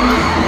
Música